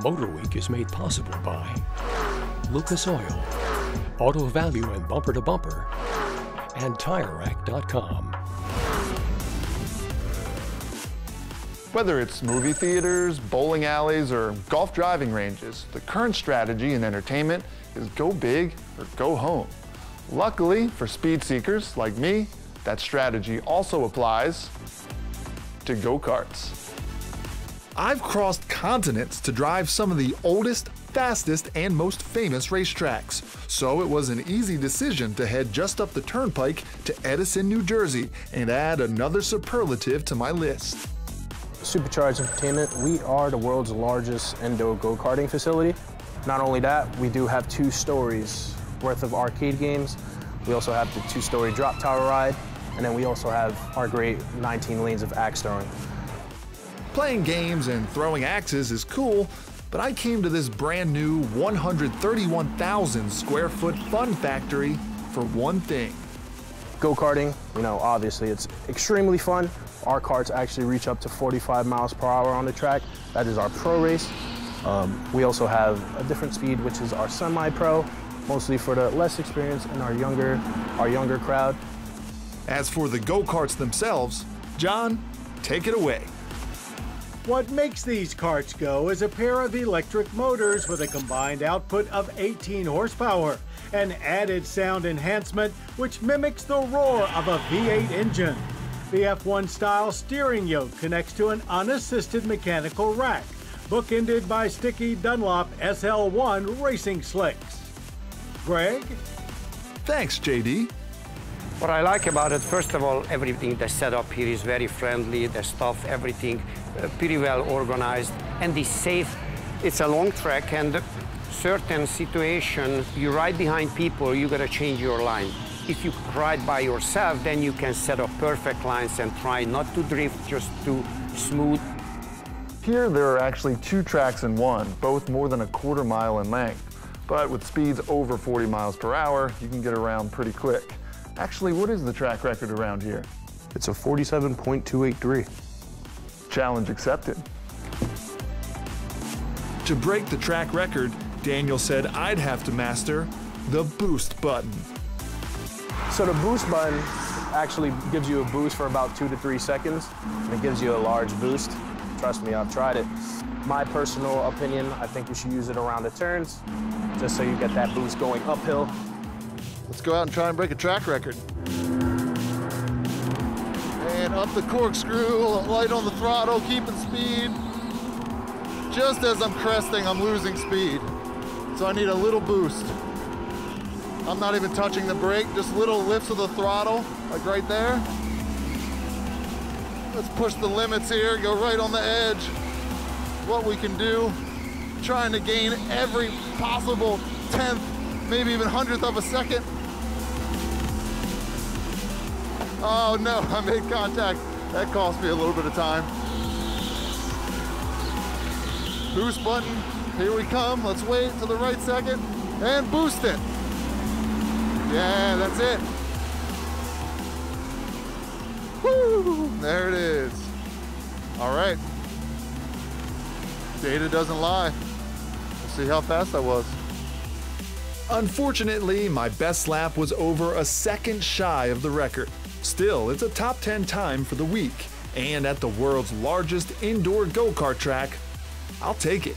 Motor Week is made possible by Lucas Oil, Auto Value and Bumper to Bumper, and TireRack.com. Whether it's movie theaters, bowling alleys, or golf driving ranges, the current strategy in entertainment is go big or go home. Luckily for speed seekers like me, that strategy also applies to go-karts. I've crossed continents to drive some of the oldest, fastest, and most famous racetracks, so it was an easy decision to head just up the turnpike to Edison, New Jersey, and add another superlative to my list. Supercharged Entertainment, we are the world's largest indoor go-karting facility. Not only that, we do have two stories worth of arcade games. We also have the two-story drop tower ride, and then we also have our great 19 lanes of axe throwing. Playing games and throwing axes is cool, but I came to this brand new 131,000 square foot fun factory for one thing. Go-karting, you know, obviously it's extremely fun. Our carts actually reach up to 45 miles per hour on the track. That is our pro race. Um, we also have a different speed, which is our semi-pro, mostly for the less experienced and our younger, our younger crowd. As for the go-karts themselves, John, take it away. What makes these carts go is a pair of electric motors with a combined output of 18 horsepower, an added sound enhancement which mimics the roar of a V8 engine. The F1 style steering yoke connects to an unassisted mechanical rack, bookended by sticky Dunlop SL1 racing slicks. Greg? Thanks, JD. What I like about it, first of all, everything the setup here is very friendly, the stuff, everything uh, pretty well organized, and the safe. It's a long track, and certain situation, you ride behind people, you gotta change your line. If you ride by yourself, then you can set up perfect lines and try not to drift, just to smooth. Here there are actually two tracks in one, both more than a quarter mile in length. But with speeds over 40 miles per hour, you can get around pretty quick. Actually, what is the track record around here? It's a 47.283. Challenge accepted. To break the track record, Daniel said I'd have to master the boost button. So the boost button actually gives you a boost for about two to three seconds, and it gives you a large boost. Trust me, I've tried it. My personal opinion, I think you should use it around the turns, just so you get that boost going uphill. Let's go out and try and break a track record. And up the corkscrew, light on the throttle, keeping speed. Just as I'm cresting, I'm losing speed. So I need a little boost. I'm not even touching the brake, just little lifts of the throttle, like right there. Let's push the limits here, go right on the edge. What we can do, trying to gain every possible tenth, maybe even hundredth of a second. Oh no, I made contact. That cost me a little bit of time. Boost button, here we come. Let's wait to the right second and boost it. Yeah, that's it. Woo, there it is. All right. Data doesn't lie. We'll see how fast I was. Unfortunately, my best lap was over a second shy of the record. Still, it's a top 10 time for the week, and at the world's largest indoor go-kart track, I'll take it.